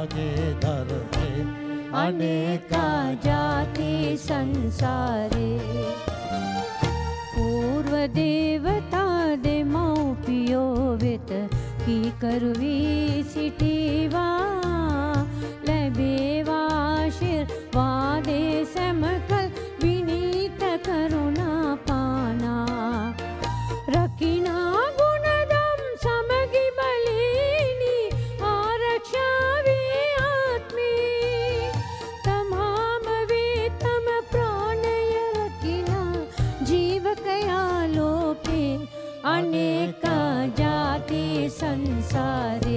लागे धर्मे अनेका जाति संसारे। पूर्वदेवता दिमौपियो वित की करवी संसार पूर्वदेवतादे उपयोगितवाशीर्वादे ජාති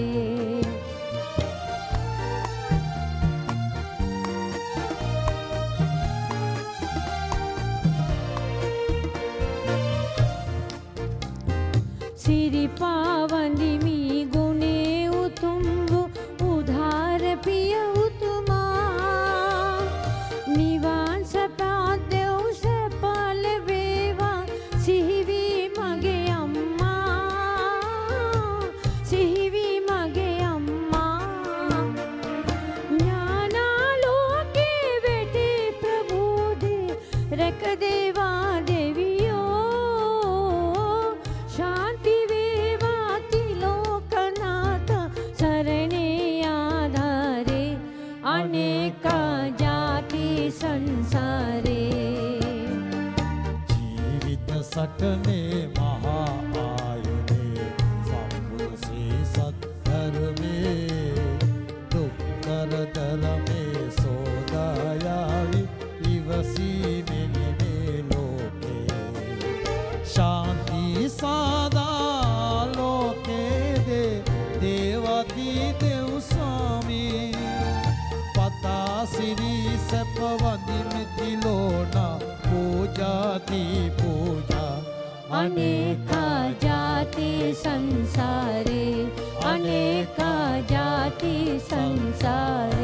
සැප වඳිමිතිලෝනා පූජාදී පූජා අනේකා ජාති සංසාරේ අනේකා ජාති සංසාරේ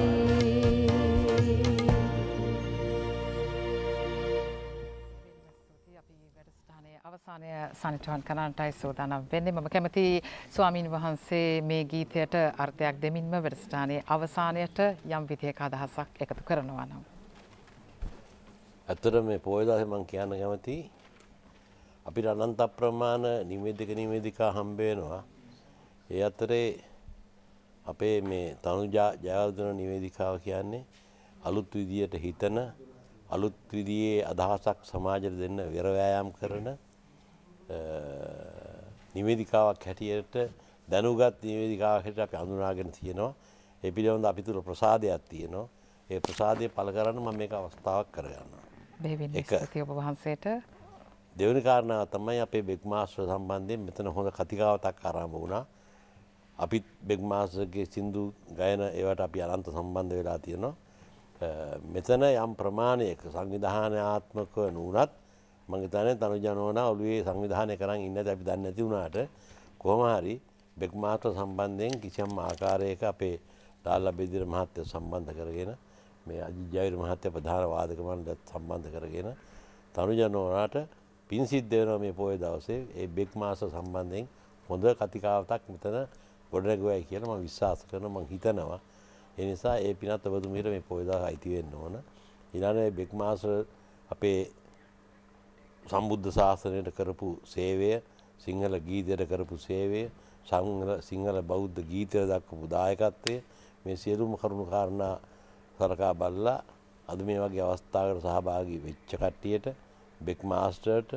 අපි වැඩසටහනේ අවසානය සනිටුවන් කරන්නටයි සූදානම් වෙන්නේ මම කැමති ස්වාමීන් වහන්සේ මේ ගීතයට අර්ථයක් දෙමින්ම වැඩසටානයේ අවසානයට යම් විදිහක අදහසක් එකතු කරනවා නම්. ඇත්තට මේ පෝයදාස මං කියන්න කැමති. අපිට අනන්ත ප්‍රමාණ නිවේදක නිවේදිකා හම්බේනවා ඒ අතරේ අපේ මේ තනුජා ජයවර්ධන නිවේදිකාව කියන්නේ අලුත් විදියට හිතන අලුත් විදියේ අදහසක් සමාජයට දෙන්න වෙරවෑයම් කරන නිවේදිකාවක් හැටියට දැනුගත් නිවේදිකාවක් හැටියට අපි හඳුනාගෙන තියෙනවා. ඒ පිළිබඳ අපි තුල ප්‍රසාදයක් තියෙනවා. ඒ ප්‍රසාදය පළ කරන්න මම මේක අවස්ථාවක් කරගන්නවා. බෙහෙවින්. ස්තුතියි ඔබ වහන්සේට දෙවනි කාරණාව තමයි අපේ බෙග්මාස්ටර් සම්බන්ධයෙන් මෙතන හොඳ කතිකාවතක් ආරම්භ වුණා. අපිත් බෙග්මාස්ටර්ගේ සින්දු ගයන ඒවට අපි අනන්ත සම්බන්ධ වෙලා තියෙනවා. මෙතන යම් ප්‍රමාණයක සංවිධානාත්මකව නුනත් මම හිතන්නේ තනුජනෝනා ඔළුවේ සංවිධානය කරන් ඉන්නද අපි දන්නේ නැති වුණාට කොහොම හරි බෙග්මාස්ටර් සම්බන්ධයෙන් කිසියම් ආකාරයක අපේ ඩාල්ලා බෙදිර මහත්තයා සම්බන්ධ කරගෙන මේ අජිත් ජයවීර මහත්තයා ප්‍රධාන වාදක මණ්ඩලයත් සම්බන්ධ කරගෙන තනුජනෝනාට පින් සිද්ධ වෙනවා මේ පොය දවසේ. ඒ බෙක් මාස සම්බන්ධයෙන් හොඳ කතිකාවතක් මෙතන ගොඩනැගුවයි කියලා මම විශ්වාස කරනවා මම හිතනවා. ඒ නිසා ඒ පිනත් ඔබතුමීට මේ පොය දවස් අයිති වෙන්න ඕන. ඊළඟ මේ බෙක් මාස අපේ සම්බුද්ධ ශාසනයට කරපු සේවය සිංහල ගීතයට කරපු සේවය සංගල සිංහල බෞද්ධ ගීතය දක්වපු දායකත්වය මේ සියලුම කරුණු කාරණා සලකා බලලා අද මේ වගේ අවස්ථාවකට සහභාගී වෙච්ච කට්ටියට බෙක් මාස්ටර්ට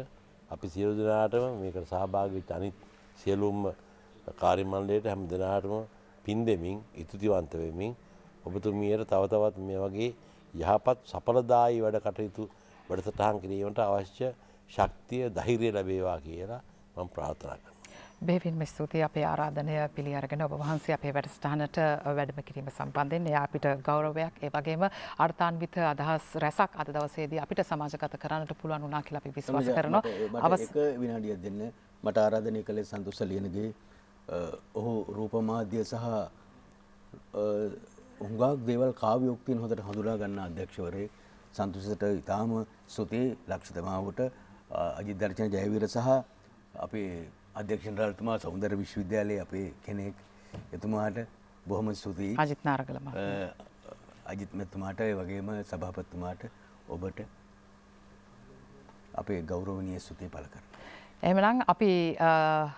අපි සියලු දෙනාටම මේකට සහභාගී වෙච්ච අනිත් සියලුම කාර්ය මණ්ඩලයට හැම දෙනාටම පින් දෙමින් ඉතුතිවන්ත වෙමින් ඔබතුමියට තව තවත් මේ වගේ යහපත් සඵලදායී වැඩ කටයුතු වැඩසටහන් කිරීමට අවශ්‍ය ශක්තිය ධෛර්යය ලැබේවා කියලා මම ප්‍රාර්ථනා කරනවා. බෙහෙවින්ම ස්තුතියි අපේ ආරාධනය පිළි අරගෙන ඔබ වහන්සේ අපේ වැඩසටහනට වැඩම කිරීම සම්බන්ධයෙන් එයා අපිට ගෞරවයක් ඒ වගේම අර්ථාන්විත අදහස් රැසක් අද දවසේදී අපිට සමාජගත කරන්නට පුළුවන් වුණා කියලා අපි විශ්වාස කරනවා. මට එක විනාඩියක් දෙන්න මට ආරාධනය කළේ සන්තෝෂ ලියනගේ ඔහු රූපමාධ්‍ය සහ හුඟක් දේවල් කාවයුක්තියෙන් හොඳට හඳුනා ගන්න අධ්‍යක්ෂවරේ සන්තුසට ඉතාම ස්තුතියි ලක්ෂිතමාවට අජිත් දර්ශන ජයවීර සහ අපේ අධ්‍යක්ෂණ රල්තුමා සෞන්දර විශ්වවිද්‍යාලයේ අපේ කෙනෙක් එතුමාට බොහොම ස්තුතියි අජිත් නාරගල මහත්මයා. අජිත් මෙතුමාට ඒ වගේම සභාපතිතුමාට ඔබට අපේ ගෞරවනීය ස්තුතිය පළ කරනවා. එහෙමනම් අපි අ,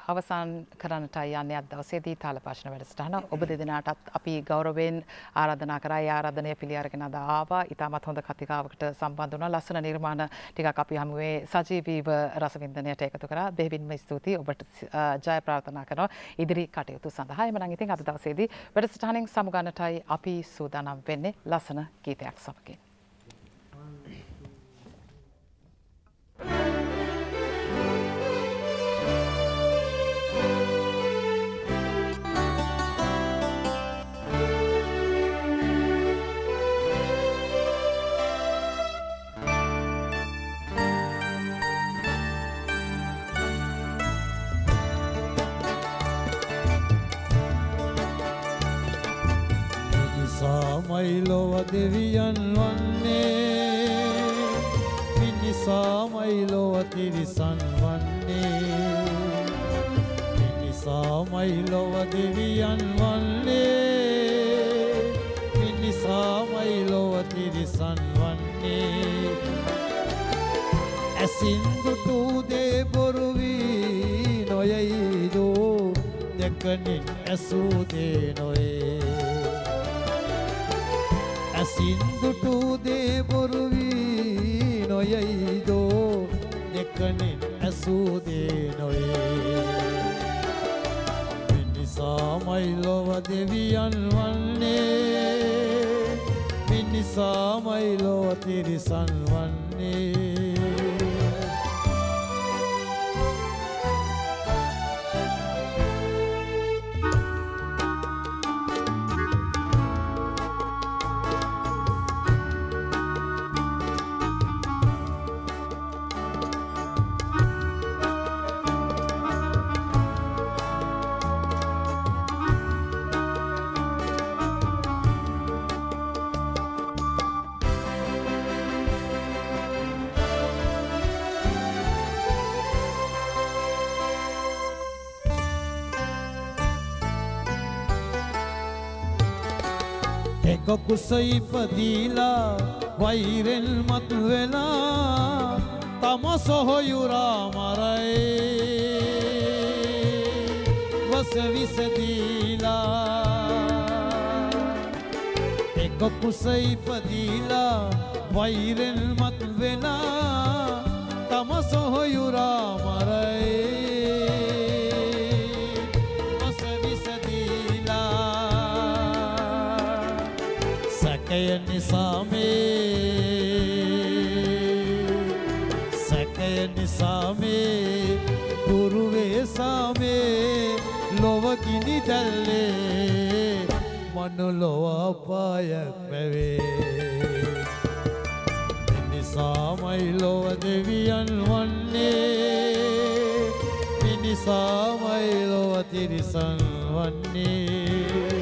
අවසන් කරන්නට යන්නේ අද දවසේදී තාලපාෂණ වැඩසටහන ඔබ දෙදෙනාටත් අපි ගෞරවයෙන් ආරාධනා කරා ඒ ආරාධනය පිළි අරගෙන අද ආවා. ඉතාමත් හොඳ කතිකාවකට සම්බන්ධ වුණා. ලස්සන නිර්මාණ ටිකක් අපි හමුවේ සජීවීව රසවින්දනයට එකතු කරා. දෙවින්ම ස්තුතියි. ඔබට අ, ජය ප්‍රාර්ථනා කරනවා ඉදිරි කටයුතු සඳහා. එහෙමනම් ඉතින් අද දවසේදී වැඩසටහනෙන් සමුගන්නටයි අපි සූදානම් වෙන්නේ ලස්සන ගීතයක් සමගින්. දෙවියන් වන්නේ. මිනිසාමයි ලොව තිරිසන් වන්නේ. මිනිසාමයි ලොව දෙවියන් වන්නේ. මිනිසාමයි ලොව තිරිසන් වන්නේ. ඇසින් දුටු දේ බොරු වී නොයයිදෝ දෙකනින් ඇසූ දේ නොයේ. ඇසින් දුටු දේ බොරු වී නොයයිදෝ. දෙකනින් ඇසූ දේ නොයේ. මිනිසාමයි ලොව දෙවියන් වන්නේ. මිනිසාමයි ලොව තිරිසන් වන්නේ. Kakusay padila vairel matvela Tamaso hoyura marai Vasavisadila Kakusay padila vairel matvela Tamaso hoyura marai සැකය නිසාමේ. සැකය නිසාමේ. පුරුවේසාමේ ලොවගිනි දැල්ලේ. මනුලොව අපායක් මැවේ මිනිසාමයි ලොව දෙවියන් වන්නේ. මිනිසාමයි ලොව තිරිසන් වන්නේ.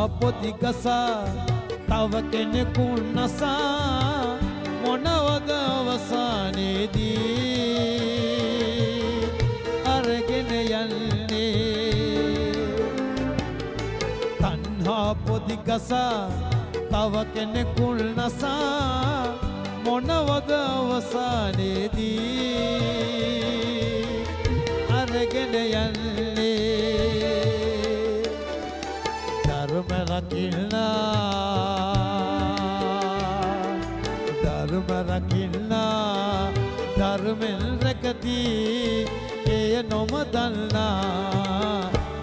තන්හා පොදිගසා තව කෙනෙකුන් නසා මොනවද අවසානයේදී? අරගෙන යන්නේ. තන්හා පොදිගසා තව කෙනෙකුල් නසා මොනවද අවසානයේදී? අරගෙන යන්නේ. රකිල්ලා ධර්ම රකිල්ලා ධර්මෙන් රැකදී එය නොමදන්නා.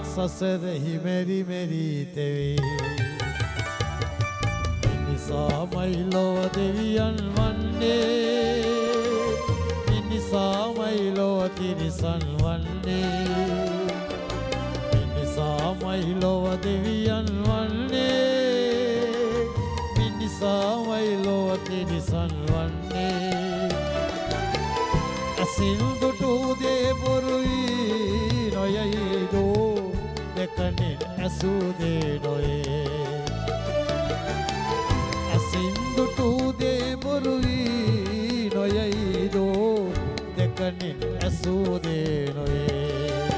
සසරෙහි මෙරි මෙරී තෙවේ. නිසාමයි ලොව දෙවියන් වන්නේ. මිනිසාමයි ලොව තිරිසන් දෙකනින් ඇසූදේ නොයේ ඇසින්දුටුදේ බොරුවී නොයයිදෝ දෙකනින් ඇසූදේ නොයේ